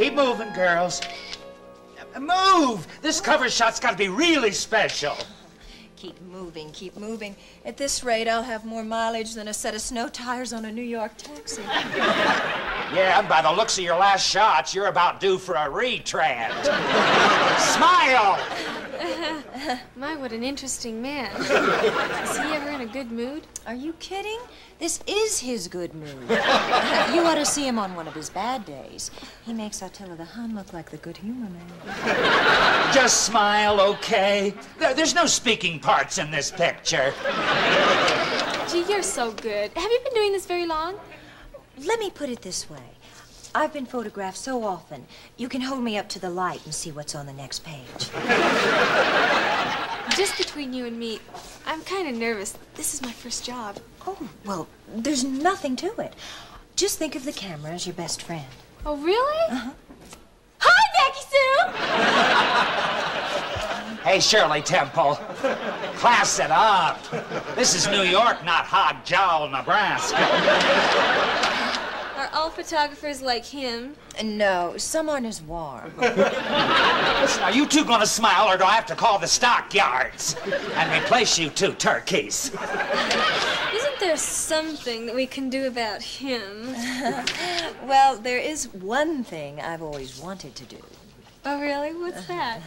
Keep moving, girls. Move! This cover shot's got to be really special. Keep moving, keep moving. At this rate, I'll have more mileage than a set of snow tires on a New York taxi. Yeah, and by the looks of your last shots, you're about due for a retread. Smile! My, what an interesting man. Is he a good mood? Are you kidding? This is his good mood. you ought to see him on one of his bad days. He makes Attila the Hun look like the good humor man. Just smile, okay? There- there's no speaking parts in this picture. Gee, you're so good. Have you been doing this very long? Let me put it this way. I've been photographed so often, you can hold me up to the light and see what's on the next page. Just between you and me, I'm kind of nervous. This is my first job. Oh, well, there's nothing to it. Just think of the camera as your best friend. Oh, really? Uh-huh. Hi, Becky Sue! Hey, Shirley Temple, class it up. This is New York, not Hog Jowl, Nebraska. Are all photographers like him? No, some aren't as warm. Listen, are you two gonna smile, or do I have to call the stockyards and replace you two turkeys? Isn't there something that we can do about him? well, there is one thing I've always wanted to do. Oh, really? What's that?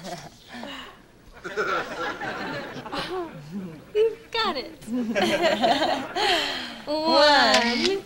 oh, you've got it. One,